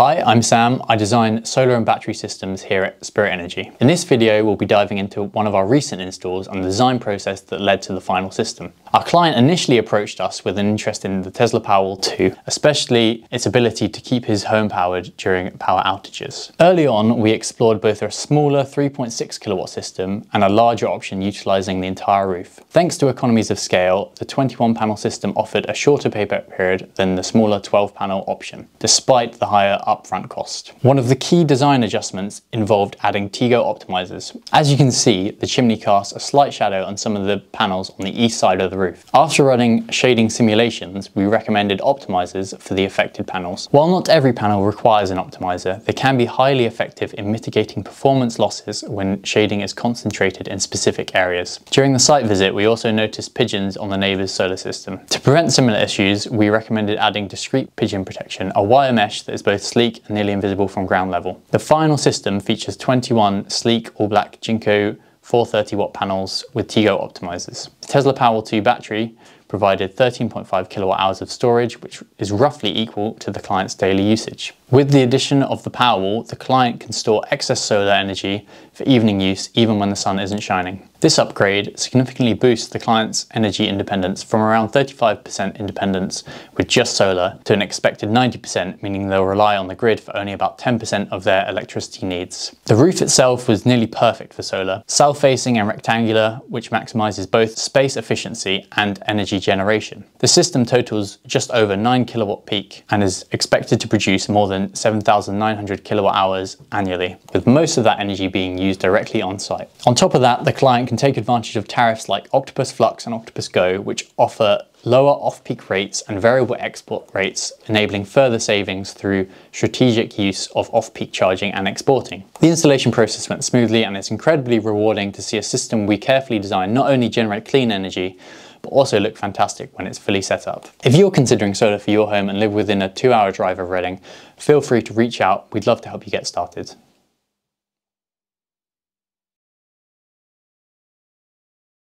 Hi, I'm Sam. I design solar and battery systems here at Spirit Energy. In this video, we'll be diving into one of our recent installs and the design process that led to the final system. Our client initially approached us with an interest in the Tesla Powerwall 2, especially its ability to keep his home powered during power outages. Early on, we explored both a smaller 3.6 kilowatt system and a larger option utilizing the entire roof. Thanks to economies of scale, the 21 panel system offered a shorter payback period than the smaller 12 panel option, despite the higher upfront cost. One of the key design adjustments involved adding Tigo optimizers. As you can see, the chimney casts a slight shadow on some of the panels on the east side of the roof. After running shading simulations, we recommended optimizers for the affected panels. While not every panel requires an optimizer, they can be highly effective in mitigating performance losses when shading is concentrated in specific areas. During the site visit, we also noticed pigeons on the neighbour's solar system. To prevent similar issues, we recommended adding discreet pigeon protection, a wire mesh that is both sleek and nearly invisible from ground level. The final system features 21 sleek all-black Jinko 430 watt panels with Tigo optimizers. The Tesla Powerwall 2 battery provided 13.5 kilowatt hours of storage, which is roughly equal to the client's daily usage. With the addition of the Powerwall, the client can store excess solar energy for evening use even when the sun isn't shining. This upgrade significantly boosts the client's energy independence from around 35% independence with just solar to an expected 90%, meaning they'll rely on the grid for only about 10% of their electricity needs. The roof itself was nearly perfect for solar, south-facing and rectangular, which maximizes both space efficiency and generation. The system totals just over 9 kilowatt peak and is expected to produce more than 7,900 kilowatt hours annually, with most of that energy being used directly on site. On top of that, the client can take advantage of tariffs like Octopus Flux and Octopus Go, which offer lower off-peak rates and variable export rates, enabling further savings through strategic use of off-peak charging and exporting. The installation process went smoothly and it's incredibly rewarding to see a system we carefully designed not only generate clean energy, but also look fantastic when it's fully set up. If you're considering solar for your home and live within a two hour drive of Reading, feel free to reach out. We'd love to help you get started.